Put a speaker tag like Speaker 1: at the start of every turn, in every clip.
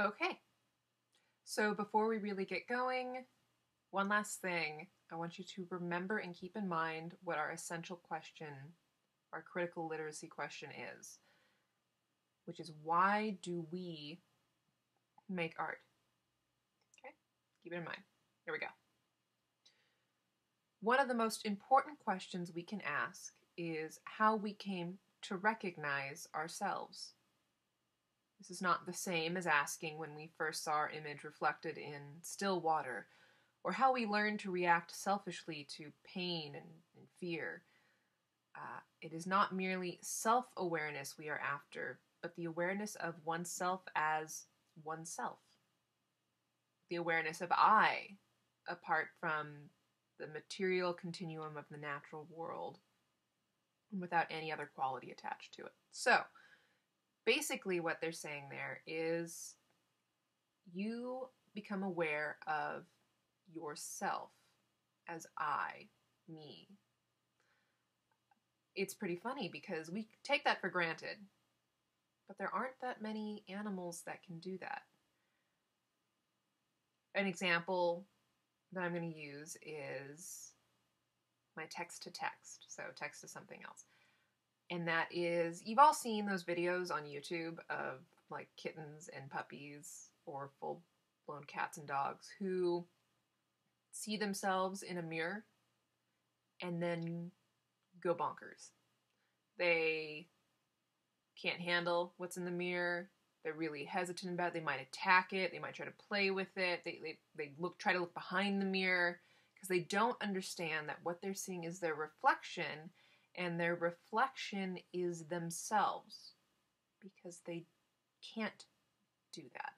Speaker 1: Okay. So before we really get going, one last thing. I want you to remember and keep in mind what our essential question, our critical literacy question is, which is why do we make art? Okay? Keep it in mind. Here we go. One of the most important questions we can ask is how we came to recognize ourselves. This is not the same as asking when we first saw our image reflected in still water, or how we learn to react selfishly to pain and, and fear. Uh, it is not merely self awareness we are after, but the awareness of oneself as oneself. The awareness of I, apart from the material continuum of the natural world, without any other quality attached to it. So, basically, what they're saying there is you become aware of yourself as I, me. It's pretty funny because we take that for granted, but there aren't that many animals that can do that. An example that I'm going to use is my text to text. So, text to something else. And that is, you've all seen those videos on YouTube of like kittens and puppies or full blown cats and dogs who see themselves in a mirror and then go bonkers. They can't handle what's in the mirror. They're really hesitant about it. They might attack it. They might try to play with it. They, they, they look try to look behind the mirror because they don't understand that what they're seeing is their reflection and their reflection is themselves because they can't do that.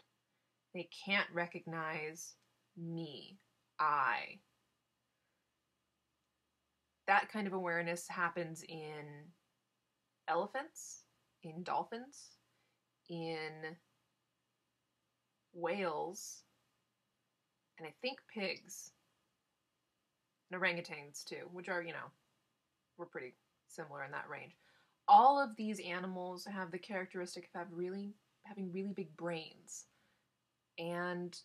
Speaker 1: They can't recognize me I. That kind of awareness happens in elephants, in dolphins, in whales, and I think pigs, and orangutans too, which are, you know, we're pretty similar in that range. All of these animals have the characteristic of have really having really big brains, and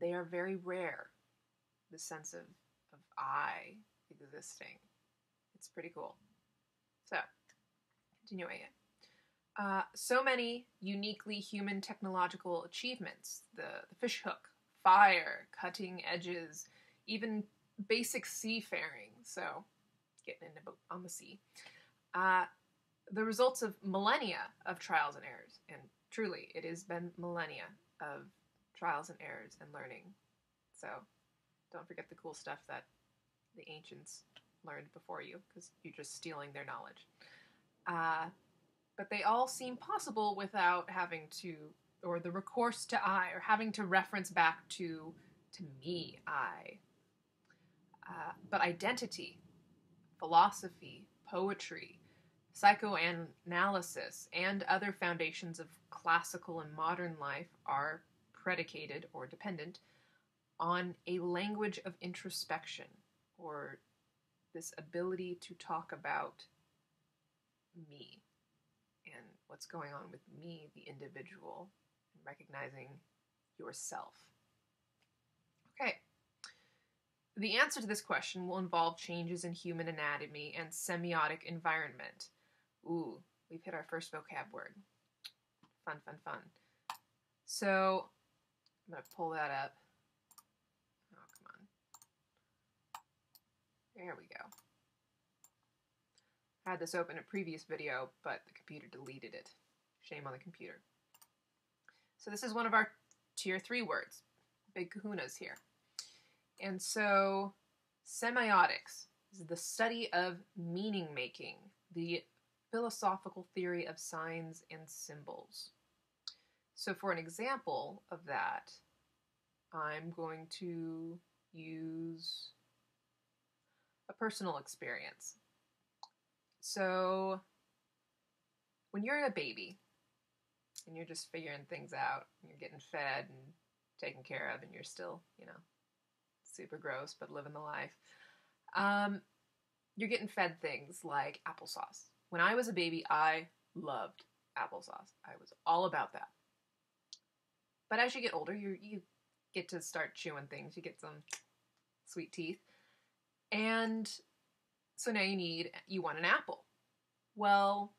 Speaker 1: they are very rare the sense of, of I existing. It's pretty cool. So, continuing it. Uh, so many uniquely human technological achievements the, the fish hook, fire, cutting edges, even basic seafaring. So, getting in a boat on the sea. Uh, the results of millennia of trials and errors. And truly, it has been millennia of trials and errors and learning. So, don't forget the cool stuff that the ancients learned before you, because you're just stealing their knowledge. Uh, but they all seem possible without having to, or the recourse to I, or having to reference back to to me, I. Uh, but identity, philosophy, poetry, psychoanalysis, and other foundations of classical and modern life are predicated or dependent on a language of introspection or this ability to talk about me and what's going on with me, the individual, and recognizing yourself. Okay. The answer to this question will involve changes in human anatomy and semiotic environment. Ooh, we've hit our first vocab word. Fun, fun, fun. So I'm going to pull that up. Oh, come on. There we go. I had this open in a previous video, but the computer deleted it. Shame on the computer. So this is one of our tier three words. Big kahunas here. And so semiotics is the study of meaning making, the philosophical theory of signs and symbols. So for an example of that, I'm going to use a personal experience. So, when you're a baby and you're just figuring things out, and you're getting fed and taken care of, and you're still, you know, super gross but living the life, um, you're getting fed things like applesauce. When I was a baby, I loved applesauce. I was all about that. but as you get older, you you get to start chewing things. You get some sweet teeth, and so now you need you want an apple. Well,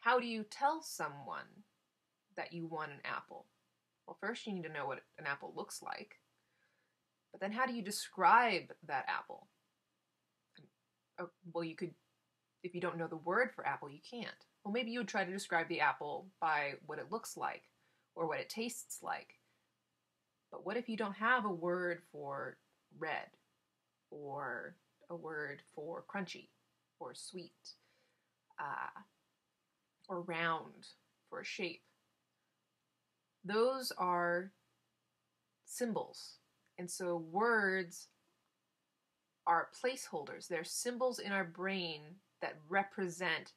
Speaker 1: how do you tell someone that you want an apple? Well, first you need to know what an apple looks like. But then how do you describe that apple? Oh, well, you could, if you don't know the word for apple, you can't. Well, maybe you would try to describe the apple by what it looks like or what it tastes like. But what if you don't have a word for red or a word for crunchy or sweet uh, or round for a shape? Those are symbols. And so words are placeholders. They're symbols in our brain that represent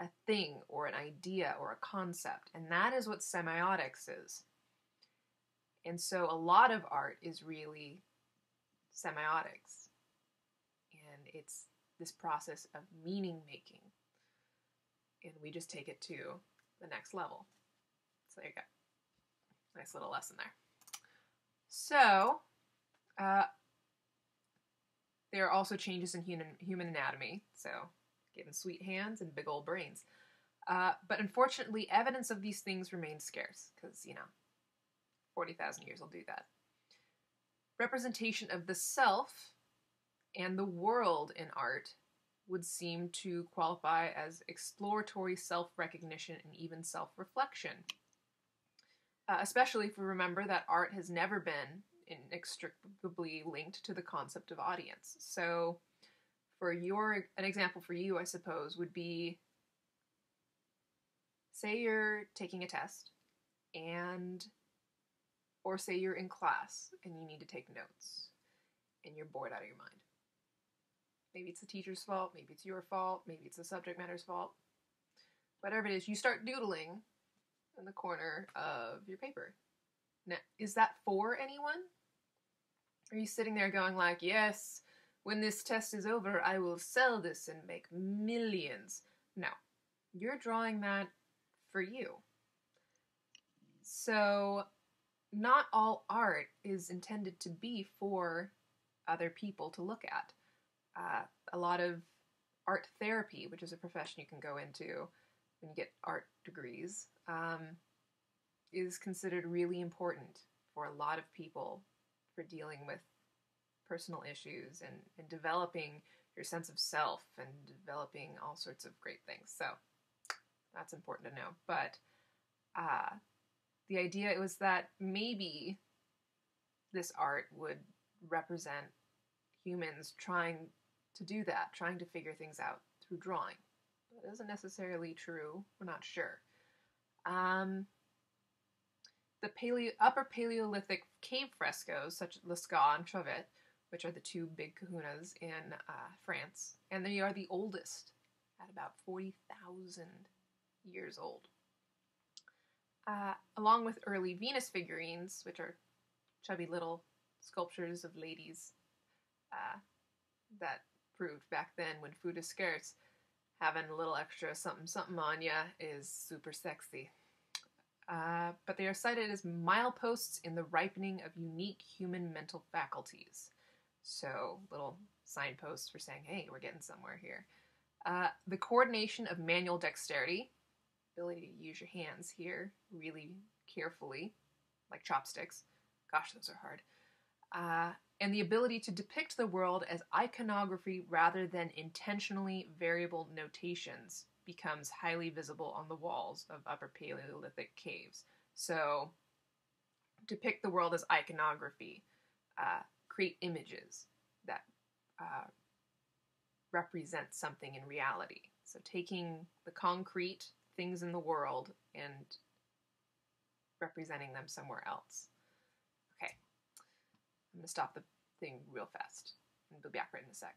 Speaker 1: a thing or an idea or a concept. And that is what semiotics is. And so a lot of art is really semiotics. And it's this process of meaning making. And we just take it to the next level. So there you go. Nice little lesson there. So, there are also changes in human, human anatomy. So, getting sweet hands and big old brains. Uh, but unfortunately, evidence of these things remains scarce because, you know, 40,000 years will do that. Representation of the self and the world in art would seem to qualify as exploratory self recognition and even self reflection uh, especially if we remember that art has never been inextricably linked to the concept of audience. So, for your an example for you, I suppose, would be say you're taking a test and or say you're in class and you need to take notes and you're bored out of your mind. Maybe it's the teacher's fault, maybe it's your fault, maybe it's the subject matter's fault. Whatever it is, you start doodling in the corner of your paper. Now, is that for anyone? Are you sitting there going like, yes, when this test is over, I will sell this and make millions? No, you're drawing that for you. So, not all art is intended to be for other people to look at. Uh, a lot of art therapy, which is a profession you can go into when you get art degrees, um, is considered really important for a lot of people for dealing with personal issues and, and developing your sense of self and developing all sorts of great things. So that's important to know. But uh, the idea was that maybe this art would represent humans trying to do that, trying to figure things out through drawing. That isn't necessarily true. We're not sure. Um, the paleo- upper Paleolithic cave frescoes, such as Lascaux and Chauvet, which are the two big kahunas in uh, France, and they are the oldest at about 40,000 years old. Uh, along with early Venus figurines, which are chubby little sculptures of ladies uh, that proved back then when food is scarce, having a little extra something something on ya is super sexy. Uh, but they are cited as mileposts in the ripening of unique human mental faculties. So, little signposts for saying, hey, we're getting somewhere here. Uh, the coordination of manual dexterity, ability to use your hands here really carefully, like chopsticks. Gosh, those are hard. Uh, and the ability to depict the world as iconography rather than intentionally variable notations becomes highly visible on the walls of Upper Paleolithic caves. So, depict the world as iconography, uh, create images that uh, represent something in reality. So, taking the concrete things in the world and representing them somewhere else. Okay, I'm gonna stop the thing real fast and be back right in a sec.